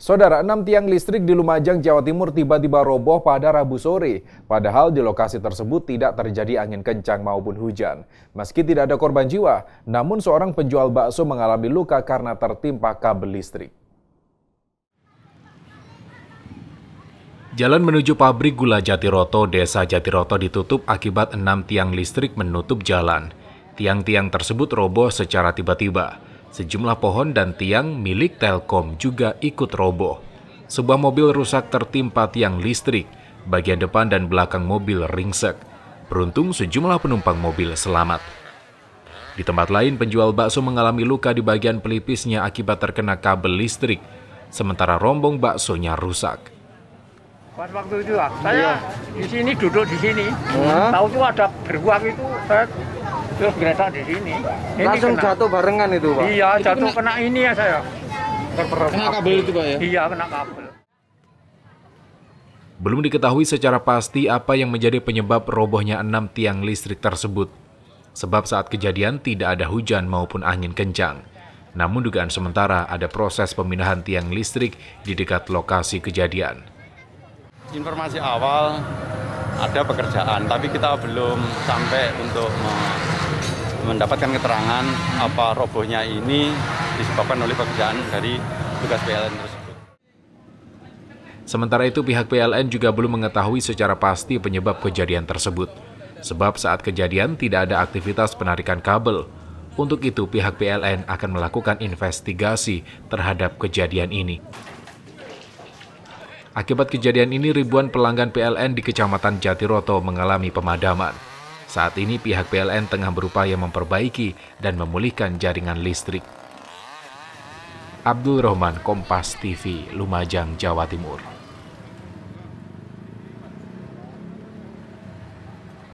Saudara, enam tiang listrik di Lumajang, Jawa Timur tiba-tiba roboh pada Rabu sore. Padahal di lokasi tersebut tidak terjadi angin kencang maupun hujan. Meski tidak ada korban jiwa, namun seorang penjual bakso mengalami luka karena tertimpa kabel listrik. Jalan menuju pabrik gula Jatiroto, Desa Jatiroto ditutup akibat enam tiang listrik menutup jalan. Tiang-tiang tersebut roboh secara tiba-tiba. Sejumlah pohon dan tiang milik Telkom juga ikut roboh. Sebuah mobil rusak tertimpa tiang listrik, bagian depan dan belakang mobil ringsek. Beruntung sejumlah penumpang mobil selamat. Di tempat lain, penjual bakso mengalami luka di bagian pelipisnya akibat terkena kabel listrik, sementara rombong baksonya rusak. Pas waktu itu saya di sini duduk di sini, tahu tuh ada beruang itu, saya terus geletak di sini. Ini Langsung kena. jatuh barengan itu, Pak? Iya, jatuh kena, kena ini ya saya. Kena kabel itu, Pak ya? Iya, kena kabel. Belum diketahui secara pasti apa yang menjadi penyebab robohnya enam tiang listrik tersebut. Sebab saat kejadian tidak ada hujan maupun angin kencang. Namun dugaan sementara ada proses pemindahan tiang listrik di dekat lokasi kejadian. Informasi awal ada pekerjaan, tapi kita belum sampai untuk mendapatkan keterangan apa robohnya ini disebabkan oleh pekerjaan dari tugas PLN tersebut. Sementara itu pihak PLN juga belum mengetahui secara pasti penyebab kejadian tersebut. Sebab saat kejadian tidak ada aktivitas penarikan kabel. Untuk itu pihak PLN akan melakukan investigasi terhadap kejadian ini. Akibat kejadian ini ribuan pelanggan PLN di Kecamatan Jatiroto mengalami pemadaman. Saat ini pihak PLN tengah berupaya memperbaiki dan memulihkan jaringan listrik. Abdul Rahman, Kompas TV, Lumajang, Jawa Timur.